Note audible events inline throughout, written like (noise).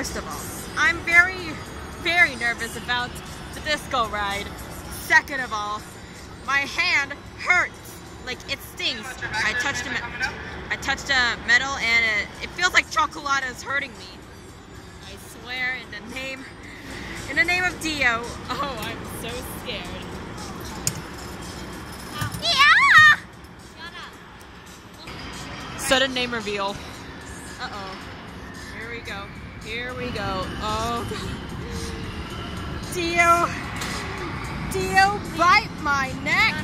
First of all, I'm very, very nervous about the Disk'o ride. Second of all, my hand hurts. Like it stings. I touched a, I touched a metal and it, it feels like chocolate is hurting me. I swear in the name, in the name of Dio. Oh, I'm so scared. Yeah! Sudden name reveal. Uh-oh. Here we go. Here we go. Oh. Dio. Dio, bite my neck.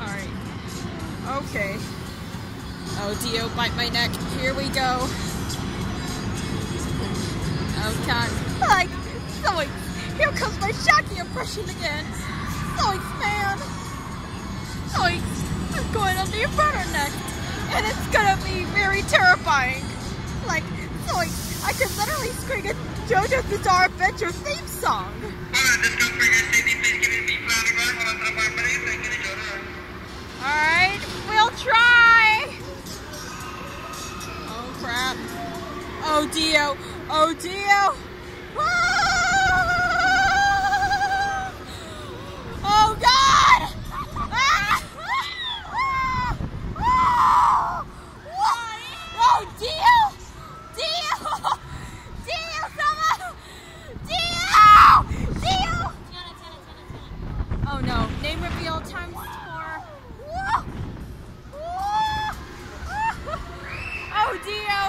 Alright. Okay. Oh, Dio, bite my neck. Here we go. Oh, God. Like, Zoinks. Here comes my Shaggy impression again. Zoinks, man. Zoinks. I'm going on the Inferno next. And it's gonna be very terrifying. Like. I can literally scream a JoJo's Bizarre Adventure theme song. Alright, we'll try! Oh crap. Oh Dio. Oh Dio. Oh God! Oh Dio! Dio! Dio, someone! Dio! Dio! Oh no, name reveal times four. Whoa! Whoa! (laughs) Oh Dio!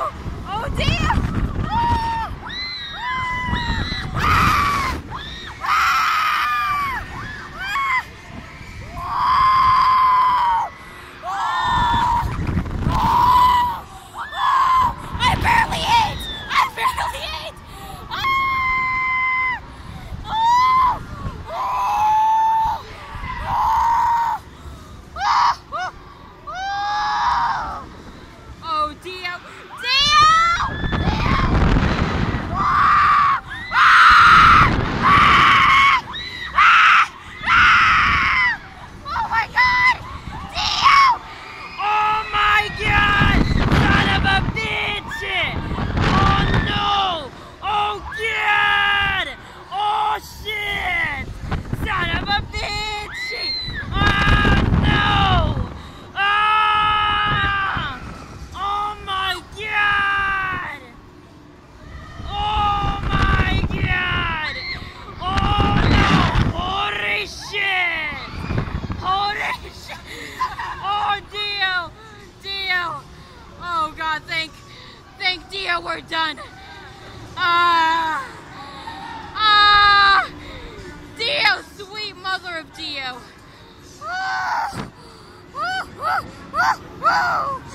Oh Dio! Ah! Ah! Ah! Ah! Ah! Ah! I barely ate! I barely ate! Ah! Oh! Oh! Oh! Oh! Oh, Dio! Dio! Dio! Ah! Ah! Ah! Ah! Ah! Oh my God! Dio! Oh my god! Son of a bitch! Oh no! Oh god! Oh shit! Son of a bitch! Oh no! Ah! Oh my god! Oh my god! Oh no! Holy shit! Holy shit! Oh, Dio! Dio! Oh God, thank, Dio, we're done. Ah! Ah! Dio, sweet mother of Dio. Ah! Ah! Ah! Ah! Ah!